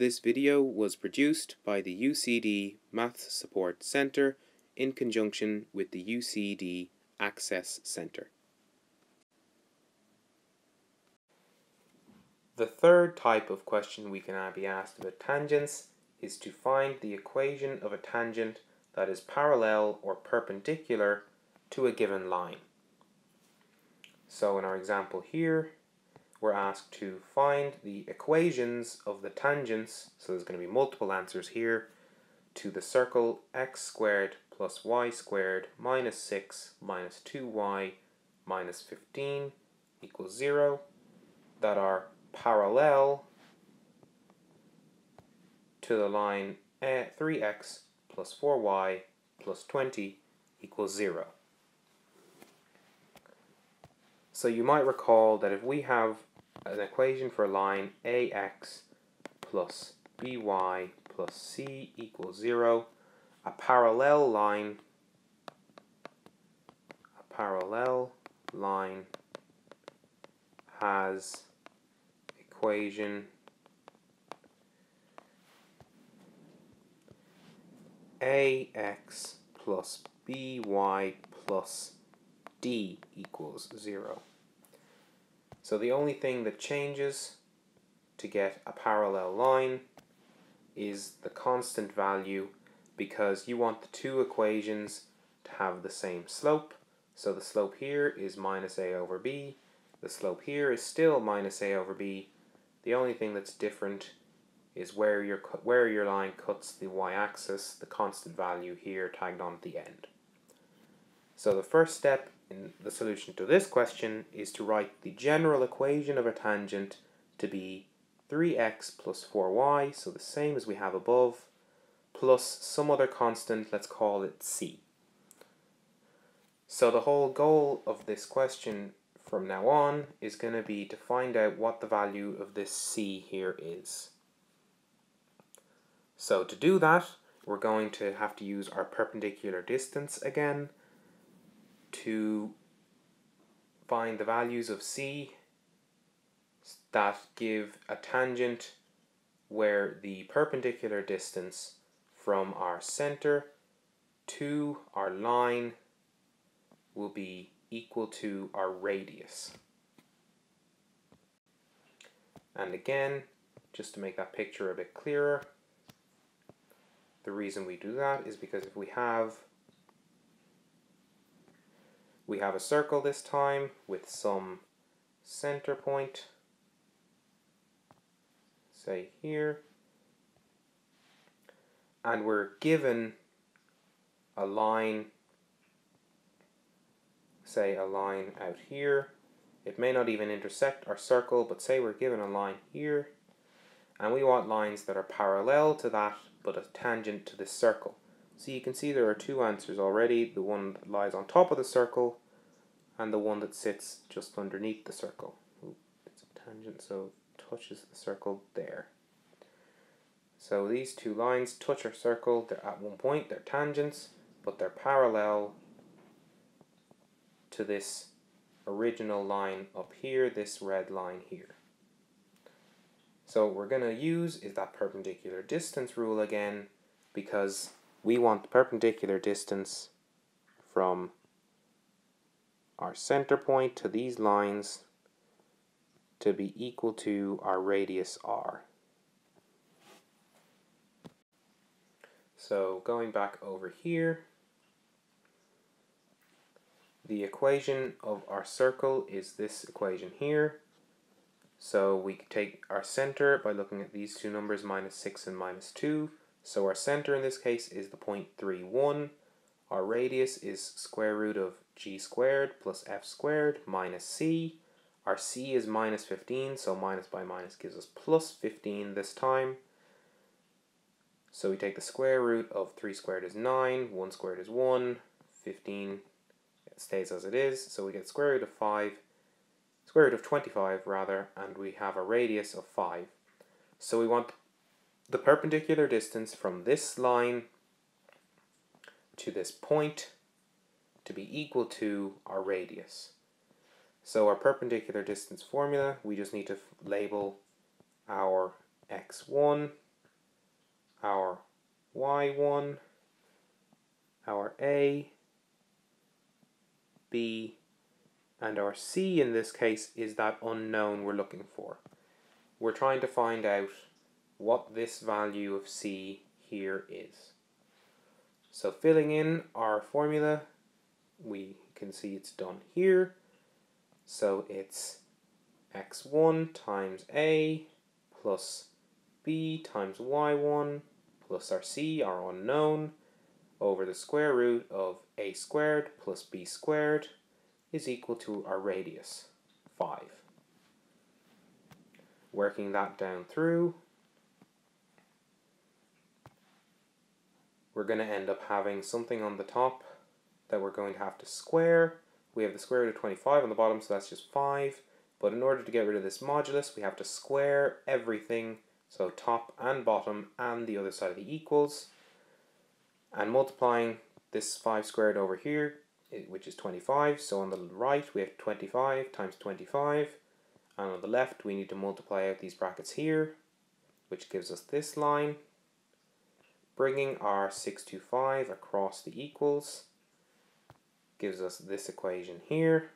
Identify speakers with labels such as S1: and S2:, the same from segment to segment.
S1: This video was produced by the UCD Maths Support Centre in conjunction with the UCD Access Centre. The third type of question we can be asked about tangents is to find the equation of a tangent that is parallel or perpendicular to a given line. So in our example here, we're asked to find the equations of the tangents, so there's going to be multiple answers here, to the circle x squared plus y squared minus 6 minus 2y minus 15 equals 0 that are parallel to the line 3x eh, plus 4y plus 20 equals 0. So you might recall that if we have an equation for a line ax plus by plus c equals 0, a parallel line, a parallel line has equation ax plus by plus d equals 0. So the only thing that changes to get a parallel line is the constant value because you want the two equations to have the same slope. So the slope here is minus a over b. The slope here is still minus a over b. The only thing that's different is where your where your line cuts the y-axis, the constant value here tagged on at the end. So the first step in the solution to this question is to write the general equation of a tangent to be 3x plus 4y, so the same as we have above, plus some other constant, let's call it c. So the whole goal of this question from now on is going to be to find out what the value of this c here is. So to do that, we're going to have to use our perpendicular distance again to find the values of c that give a tangent where the perpendicular distance from our center to our line will be equal to our radius. And again, just to make that picture a bit clearer, the reason we do that is because if we have we have a circle this time with some center point, say here, and we're given a line, say a line out here. It may not even intersect our circle, but say we're given a line here, and we want lines that are parallel to that, but a tangent to this circle. So you can see there are two answers already, the one that lies on top of the circle and the one that sits just underneath the circle. It's a tangent, so touches the circle there. So these two lines touch our circle, they're at one point, they're tangents, but they're parallel to this original line up here, this red line here. So what we're going to use is that perpendicular distance rule again because we want the perpendicular distance from our center point to these lines to be equal to our radius r. So going back over here, the equation of our circle is this equation here. So we take our center by looking at these two numbers, minus 6 and minus 2. So our center in this case is the point 3, 1. Our radius is square root of g squared plus f squared minus c. Our c is minus 15, so minus by minus gives us plus 15 this time. So we take the square root of 3 squared is 9, 1 squared is 1, 15 stays as it is, so we get square root of 5 square root of 25 rather, and we have a radius of 5. So we want the perpendicular distance from this line to this point to be equal to our radius. So our perpendicular distance formula, we just need to label our x1 our y1, our a, b, and our c in this case is that unknown we're looking for. We're trying to find out what this value of c here is. So filling in our formula, we can see it's done here. So it's x1 times a plus b times y1 plus our c, our unknown, over the square root of a squared plus b squared is equal to our radius, 5. Working that down through, we're going to end up having something on the top that we're going to have to square. We have the square root of 25 on the bottom, so that's just 5. But in order to get rid of this modulus, we have to square everything, so top and bottom and the other side of the equals. And multiplying this 5 squared over here, which is 25, so on the right we have 25 times 25, and on the left we need to multiply out these brackets here, which gives us this line, bringing our 625 across the equals, gives us this equation here,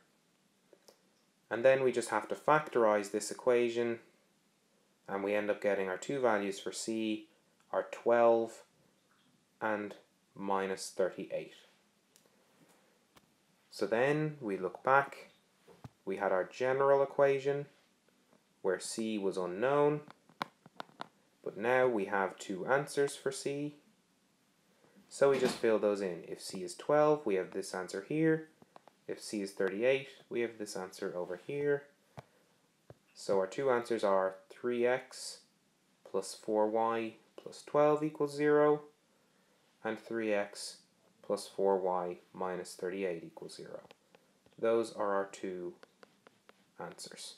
S1: and then we just have to factorize this equation and we end up getting our two values for C are 12 and minus 38. So then we look back, we had our general equation where C was unknown, but now we have two answers for C. So we just fill those in. If C is 12, we have this answer here. If c is 38, we have this answer over here. So our two answers are 3x plus 4y plus 12 equals 0, and 3x plus 4y minus 38 equals 0. Those are our two answers.